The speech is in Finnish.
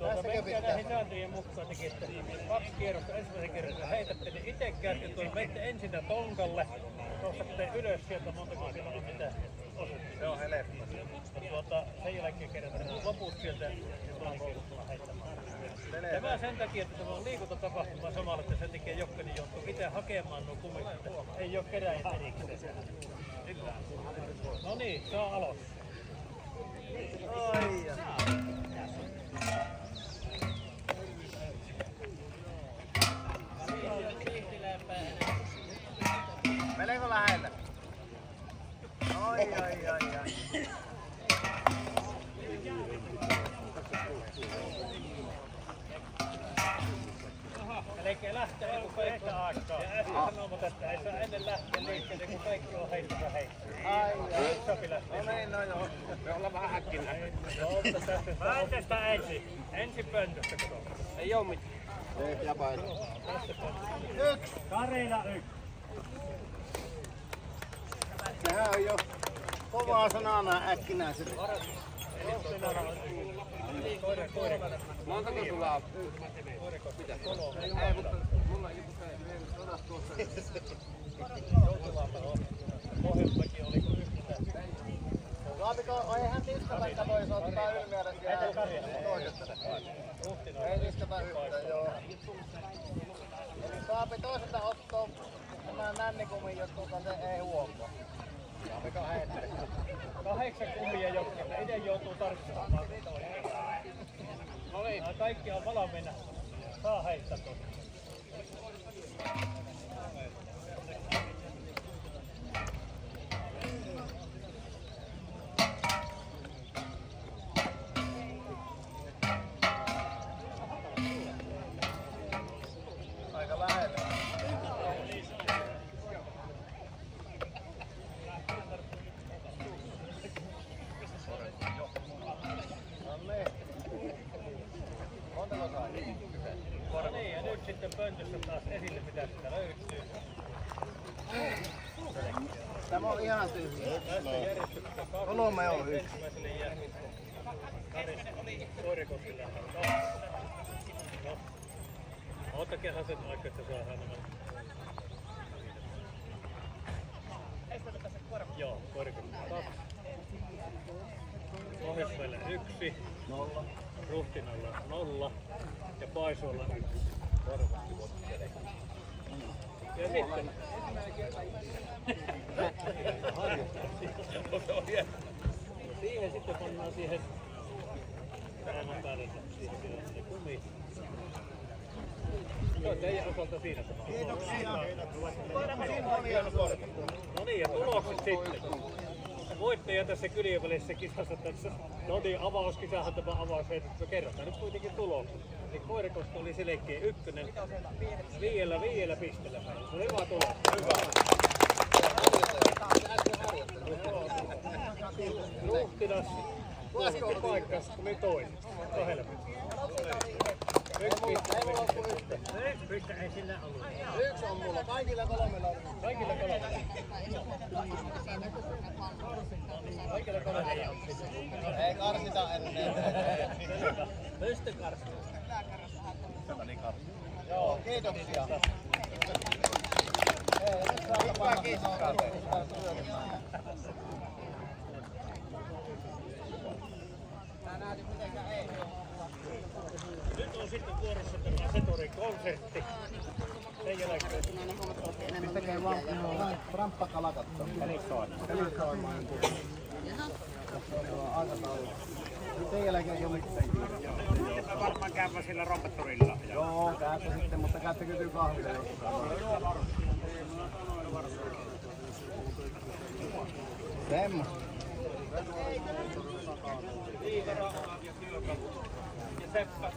Tuota, menkää näihin sääntöjen mukaan teki, että kaksi kierrosta ensimmäisen kerran heitätte, niin itse tuolla, meitte ensin tonkalle, nostatte ylös sieltä montako siellä on mitä osuutta. Se on helppo. Tuota, sen jälkeen kerätään loput sieltä ja tullaan heittämään. Tämä sen takia, että tämä on liikuntatapahtuma samalla, että sen takia jokainen joutuu itse hakemaan nuo kumit, ei ole keräjät erikseen. No niin, saa aloittaa. Sanomaan, että ei saa ennen lähteä liikkeelle, kun kaikki on heittävä heittävä. Ai ai. Sopi lähtee. No niin, no joo. Me ollaan vähän häkkinä. Joo, mutta tästä Mä tästä ensin. Ensin pöntöstä kato. Ei oo mitään. Ei, ja paino. Yksi. Karina yksi. Sehän on jo kovaa sanana äkkinäiset. Montako sulla on? Mitä? Ei, mutta Saapiko, eihän niskata voisi ottaa ylmiölle karja. toisesta. Ei niskata yhtään, joo. Eli saapi toiselta ottaa tämä nännikumin, jos tuota se ei huomaa. Saapiko heittää? Kahdeksan kummia jokkia. Itse joutuu tarkistamaan. No niin. Nämä kaikki on valmiina. Saa heittää tuosta. Thank you. No niin, ja nyt sitten pöntössä taas esille, mitä sitä löytyy. Tämä on ihan tyhjä. Kolme on yksi. Ottakehan sen aika, että saadaan nämä. Joo, Koirikoskille kaksi. Pohjoismäelle yksi. Nolla. Ruhtinalla nolla. Ja Paisualla yksi. Ja sitten siihen sitten pannaan siihen tämän päälle siihen se kumi. Se on teidän osalta siinä sama. Kiitoksia. No niin, ja tulokset sitten. Voittaja tässä kylien välissä kisassa tässä. No niin, avauskisahan tämä avaus heitetty. Kerrotaan nyt kuitenkin tulokset. Eli Koirikosta oli selkeä ykkönen. Viidellä, viidellä pisteellä. Se on hyvä tulos. Hyvä. Ruhtinas. Voisiko paikka, tuli toinen. Kahdella pisteellä. Yksi piste. Yksi piste ei sillä ollut. On mulla. Kaikilla kolmella on. Kaikilla kolmella. Kaikilla kolmella. Ei karsita ennen. Pystö karsimaan. Joo, kiitoksia. Saa panna Nyt on sitten vuorossa tämä Setorin konsertti. Jälkeen Pistäkää vaan vaan ramppakalakat. Pelisoimaan. Aikataulu. Sen jälkeen ei ole mitään kiinni. Varmaan käypä sillä rompettorilla. Joo, käytte sitten, mutta käytte kysyä kahvilla jossain. Semmosta. Liivara ja Seppä.